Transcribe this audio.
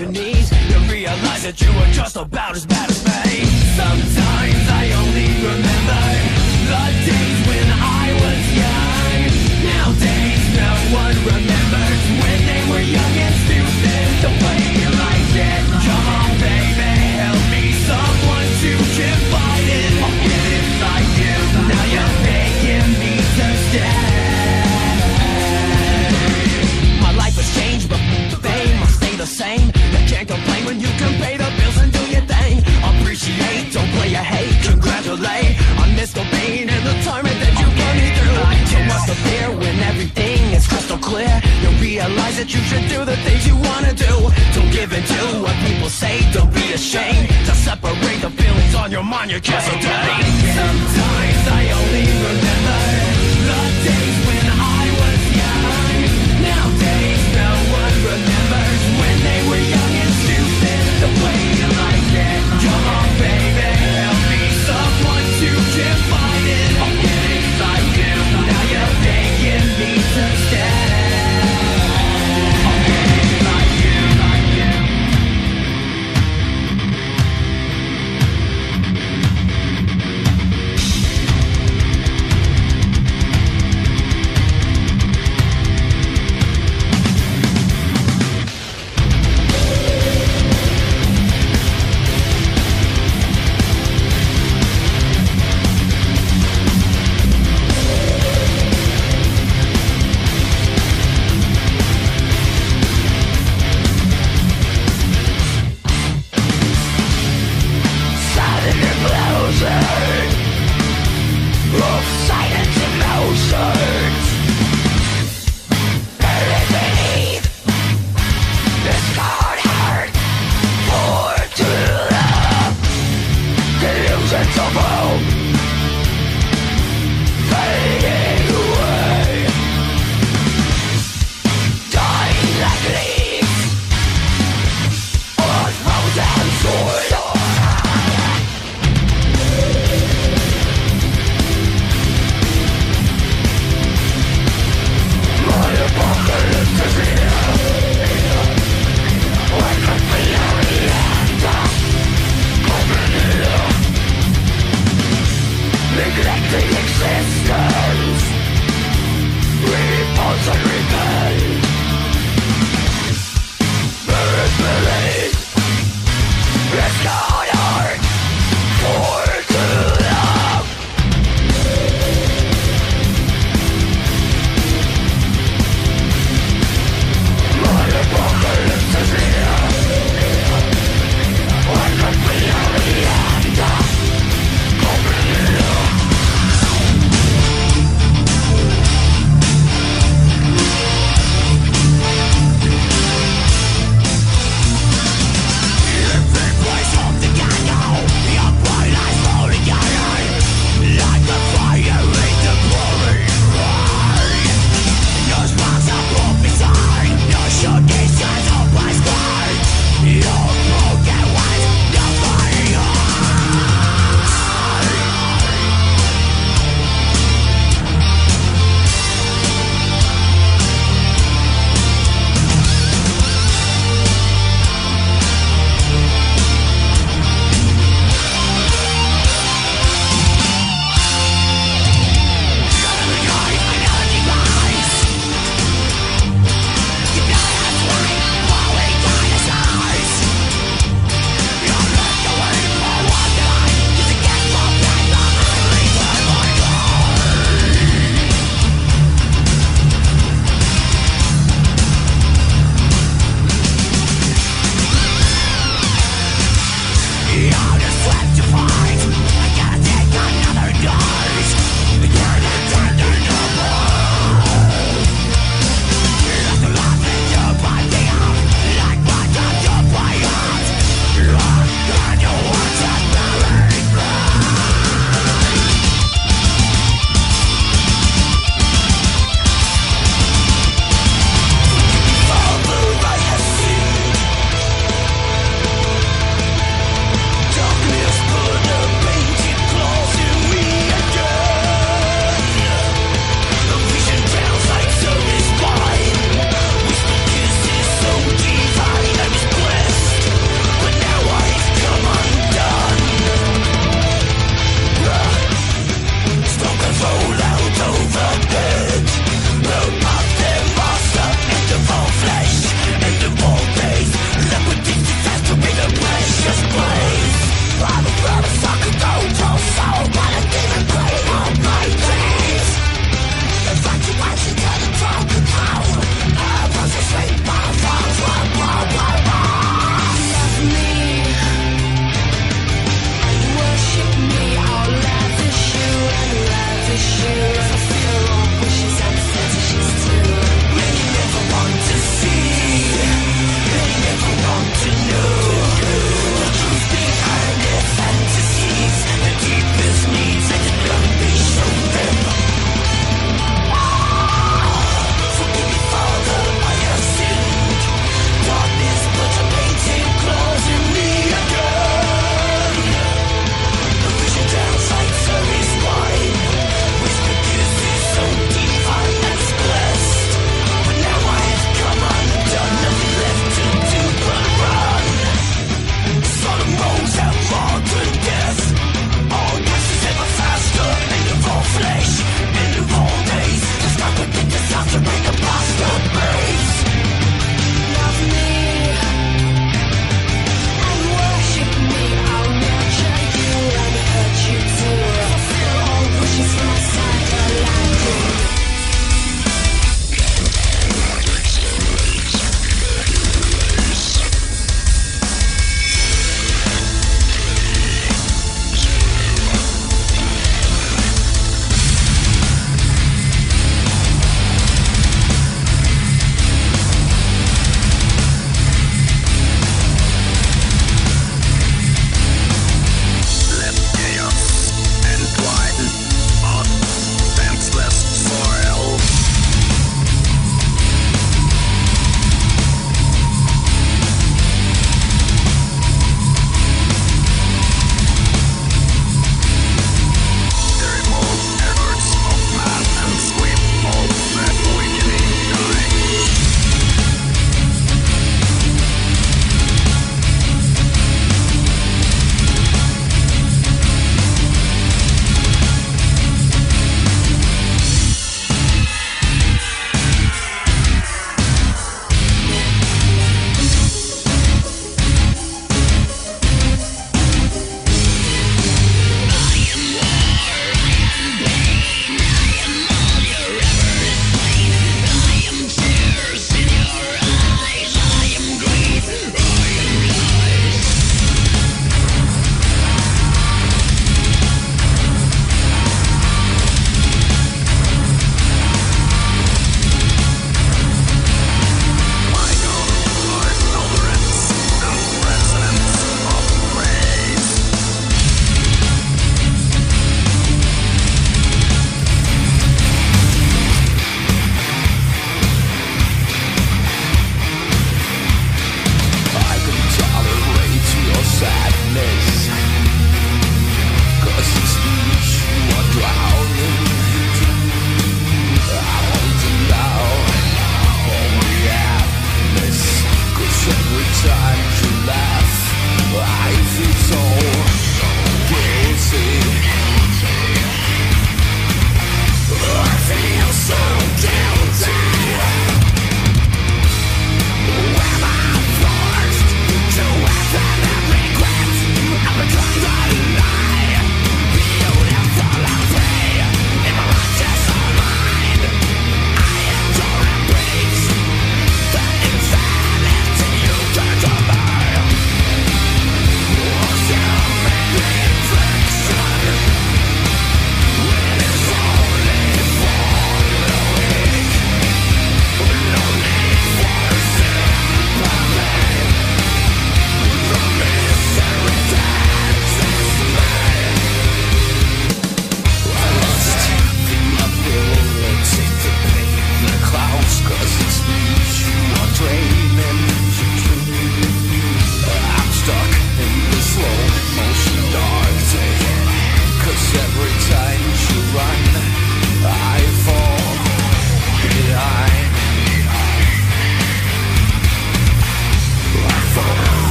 your knees. You realize that you are just about as bad as me. that you should do the things you wanna do. Don't give in to what people say, don't be ashamed. To separate the feelings on your mind, you can't so Sometimes.